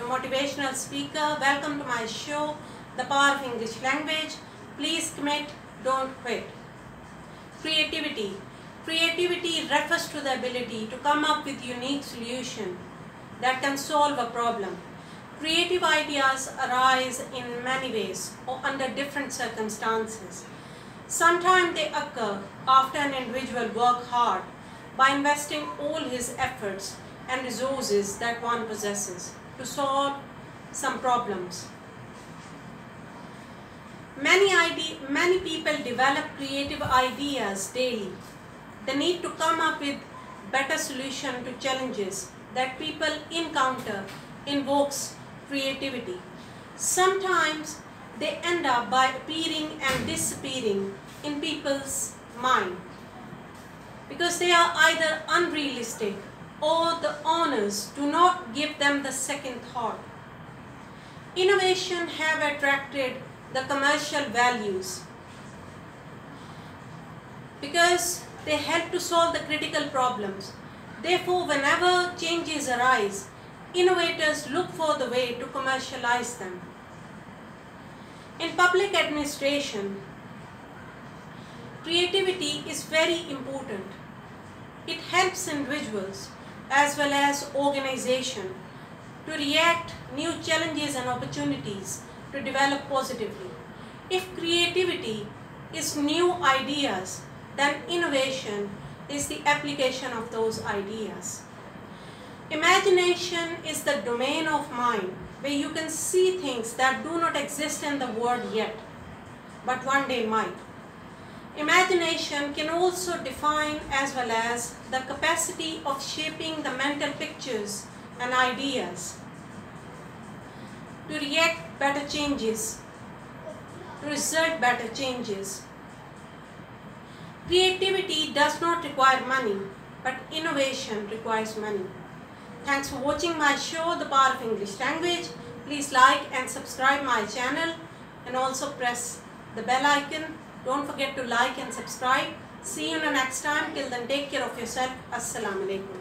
your motivational speaker. Welcome to my show, The Power of English Language. Please commit, don't quit. Creativity. Creativity refers to the ability to come up with unique solution that can solve a problem. Creative ideas arise in many ways or under different circumstances. Sometimes they occur after an individual work hard by investing all his efforts and resources that one possesses to solve some problems. Many, ide- many people develop creative ideas daily. The need to come up with better solution to challenges that people encounter invokes creativity. Sometimes they end up by appearing and disappearing in people's mind because they are either unrealistic or the owners do not give them the second thought. Innovation have attracted the commercial values because they help to solve the critical problems. Therefore, whenever changes arise, innovators look for the way to commercialize them. In public administration, creativity is very important. It helps individuals as well as organization to react new challenges and opportunities to develop positively. If creativity is new ideas, then innovation is the application of those ideas. Imagination is the domain of mind where you can see things that do not exist in the world yet, but one day might. Imagination can also define as well as the capacity of shaping the mental pictures and ideas to react better changes, to result better changes. Creativity does not require money, but innovation requires money. Thanks for watching my show, The Power of English Language. Please like and subscribe my channel and also press the bell icon. Don't forget to like and subscribe. See you in the next time. Till then, take care of yourself. Assalamu alaikum.